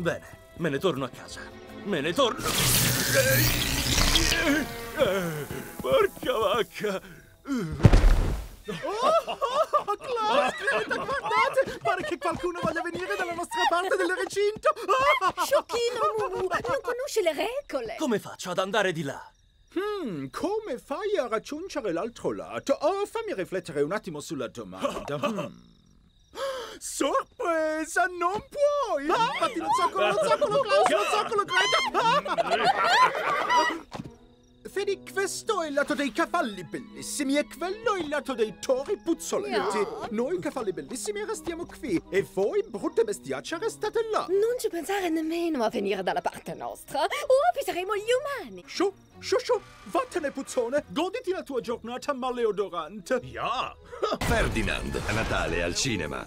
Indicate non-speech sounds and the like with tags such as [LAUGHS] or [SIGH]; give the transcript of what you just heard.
Bene, me ne torno a casa. Me ne torno. Porca vacca. Oh, Clark, Greta, guardate! Pare che qualcuno voglia venire dalla nostra parte del recinto! Sciocchino, Mumu, non conosce le regole. Come faccio ad andare di là? Hmm, come fai a raggiungere l'altro lato? Oh, fammi riflettere un attimo sulla domanda. [LAUGHS] Hmm. Sorpresa, non puoi! Fatti lo zoccolo, lo zoccolo, Klaus, lo zoccolo, Greta! Vedi, questo è il lato dei cavalli bellissimi e quello è il lato dei tori puzzoletti. No. Noi cavalli bellissimi restiamo qui e voi, brutte bestiacce, restate là. Non ci pensare nemmeno a venire dalla parte nostra, o avviseremo gli umani. Sciù, sciù, sciù, vattene puzzone, goditi la tua giornata maleodorante. Ja! [LAUGHS] Ferdinand, a Natale al cinema.